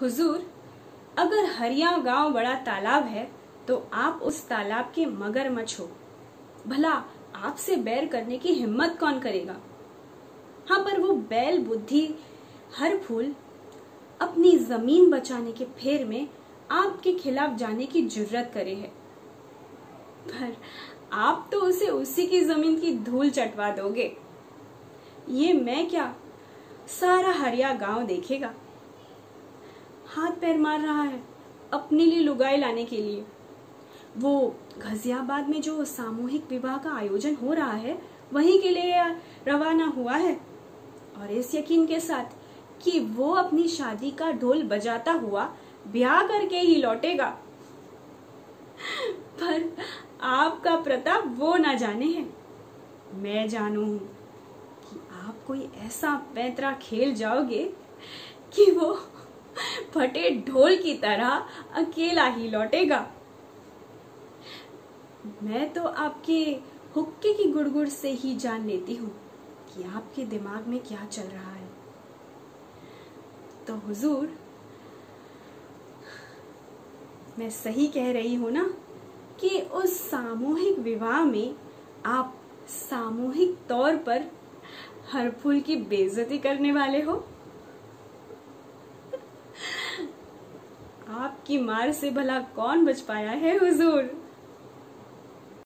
हुजूर, अगर हरिया गाँव बड़ा तालाब है तो आप उस तालाब के मगरमच्छ हो भला आपसे बैर करने की हिम्मत कौन करेगा? हाँ पर वो बैल बुद्धि, हर फूल, अपनी ज़मीन बचाने के फेर में आपके खिलाफ जाने की जुर्रत करे है। पर आप तो उसे उसी की ज़मीन की धूल चटवा दोगे। ये मैं क्या सारा हरिया गाँव देखेगा? हाथ पैर मार रहा है अपने लिए लुगाई लाने के लिए। वो गजियाबाद में जो सामूहिक विवाह का आयोजन हो रहा है, वहीं के लिए रवाना हुआ है। और इस यकीन के साथ कि वो अपनी शादी का ढोल बजाता हुआ ब्याह करके ही लौटेगा। पर आपका प्रताप वो ना जाने है। मैं जानू हूँ कि आप कोई ऐसा पैतरा खेल जाओगे कि वो फटे ढोल की तरह अकेला ही लौटेगा। मैं तो आपके हुक्के की गुड़गुड़ से ही जान लेती हूँ कि आपके दिमाग में क्या चल रहा है। तो हुजूर, मैं सही कह रही हूँ ना कि उस सामूहिक विवाह में आप सामूहिक तौर पर हर फूल की बेइज्जती करने वाले हो? आपकी मार से भला कौन बच पाया है हुजूर?